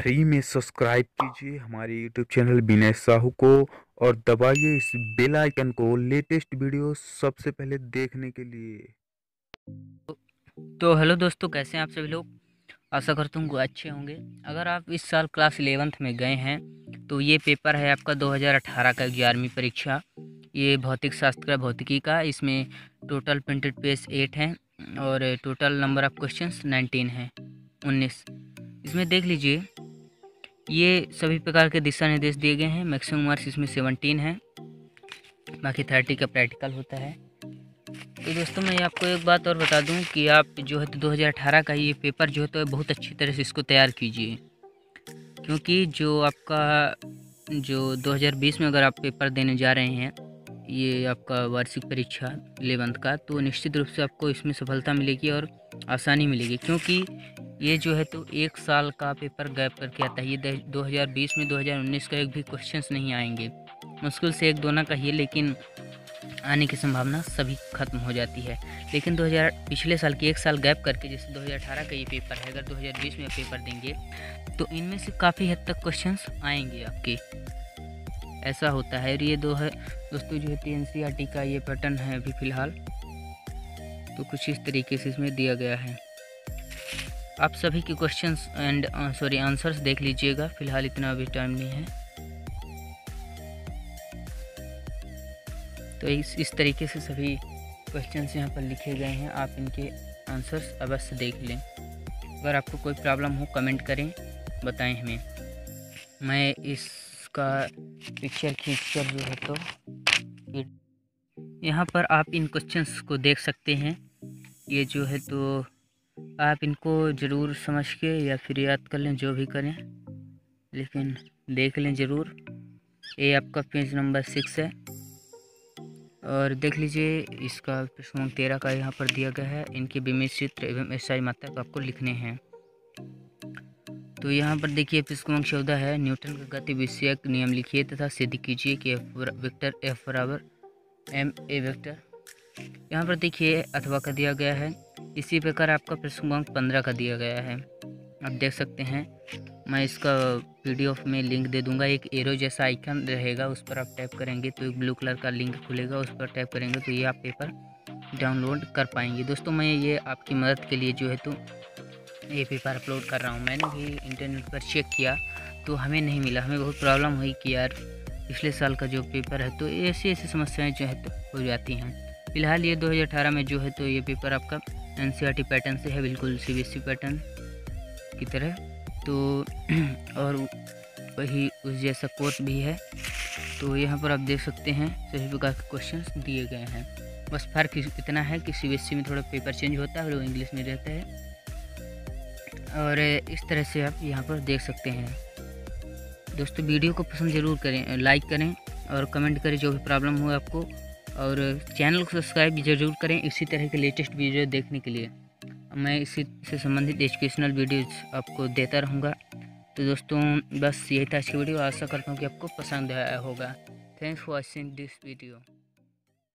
Free में subscribe कीजिए हमारे यूट्यूब चैनल विनय साहू को और दबाइए इस बेल आइकन को लेटेस्ट वीडियो सबसे पहले देखने के लिए। तो हेलो दोस्तों, कैसे हैं आप सभी लोग? आशा करता हूँ अच्छे होंगे। अगर आप इस साल क्लास इलेवंथ में गए हैं तो ये पेपर है आपका 2018 का ग्यारहवीं परीक्षा। ये भौतिक शास्त्र का, भौतिकी का, इसमें टोटल प्रिंटेड पेज एट हैं और total number of questions nineteen हैं, उन्नीस। इसमें देख लीजिए ये सभी प्रकार के दिशा निर्देश दिए गए हैं। मैक्सिमम मार्क्स इसमें सेवनटीन है। बाकी थर्टी का प्रैक्टिकल होता है। तो दोस्तों, मैं आपको एक बात और बता दूँ कि आप जो है तो 2018 का ये पेपर जो है तो बहुत अच्छी तरह से इसको तैयार कीजिए। क्योंकि जो आपका, जो 2020 में अगर आप पेपर देने जा रहे हैं, ये आपका वार्षिक परीक्षा इलेवंथ का तो निश्चित रूप से आपको इसमें सफलता मिलेगी और आसानी मिलेगी। क्योंकि ये जो है तो एक साल का पेपर गैप करके आता है। ये 2020 में 2019 का एक भी क्वेश्चंस नहीं आएँगे। मुश्किल से एक दोनों का ही लेकिन आने की संभावना सभी खत्म हो जाती है। लेकिन 2000 पिछले साल की एक साल गैप करके, जैसे 2018 का ये पेपर है, अगर 2020 में पेपर देंगे तो इनमें से काफ़ी हद तक क्वेश्चंस आएँगे आपके। ऐसा होता है। और ये दो है, दोस्तों, जो है टी का ये पैटर्न है अभी फ़िलहाल। तो कुछ इस तरीके से इसमें दिया गया है। आप सभी के क्वेश्चंस एंड सॉरी आंसर्स देख लीजिएगा। फ़िलहाल इतना अभी टाइम नहीं है। तो इस इस तरीके से सभी क्वेश्चंस यहाँ पर लिखे गए हैं। आप इनके आंसर्स अवश्य देख लें। अगर आपको कोई प्रॉब्लम हो कमेंट करें। बताएँ हमें। मैं इसका पिक्चर खींच कर जो है तो यहाँ पर आप इन क्वेश्चंस को देख सकते हैं। ये जो है तो आप इनको ज़रूर समझ के या फिर याद कर लें, जो भी करें। लेकिन देख लें ज़रूर। ये आपका पेज नंबर सिक्स है। और देख लीजिए, इसका प्रश्न तेरह का यहाँ पर दिया गया है। इनके बीमित चित्र एवं ऐसाई मात्रा आपको लिखने हैं। तो यहाँ पर देखिए पिस्कुमंग चौदह है। न्यूटन का गति विषयक नियम लिखिए तथा सिद्ध कीजिए कि एफ़ वेक्टर एफ़ बराबर एम ए वेक्टर। यहाँ पर देखिए, अथवा का दिया गया है। इसी प्रकार आपका प्रश्न पंद्रह का दिया गया है। आप देख सकते हैं, मैं इसका पीडीएफ में लिंक दे दूँगा। एक एरो जैसा आइकन रहेगा, उस पर आप टैप करेंगे तो एक ब्लू कलर का लिंक खुलेगा। उस पर टैप करेंगे तो ये आप पेपर डाउनलोड कर पाएँगे। दोस्तों, मैं ये आपकी मदद के लिए जो है तो ये पेपर अपलोड कर रहा हूँ। मैंने भी इंटरनेट पर चेक किया तो हमें नहीं मिला। हमें बहुत प्रॉब्लम हुई कि यार, पिछले साल का जो पेपर है तो ऐसी ऐसी समस्याएँ जो है तो हो जाती हैं। फ़िलहाल ये 2018 में जो है तो ये पेपर आपका एन पैटर्न से है, बिल्कुल सी पैटर्न की तरह। तो और वही उस जैसा कोर्स भी है। तो यहाँ पर आप देख सकते हैं, सभी प्रकार के क्वेश्चंस दिए गए हैं। बस फ़र्क इतना है कि सी में थोड़ा पेपर चेंज होता है और इंग्लिश में रहता है। और इस तरह से आप यहाँ पर देख सकते हैं। दोस्तों, वीडियो को पसंद ज़रूर करें, लाइक करें और कमेंट करें जो भी प्रॉब्लम हो आपको। और चैनल को सब्सक्राइब ज़रूर करें इसी तरह के लेटेस्ट वीडियो देखने के लिए। मैं इसी से संबंधित एजुकेशनल वीडियोस आपको देता रहूँगा। तो दोस्तों, बस यही था आज की वीडियो। आशा करता हूँ कि आपको पसंद आया होगा। Thanks for watching this video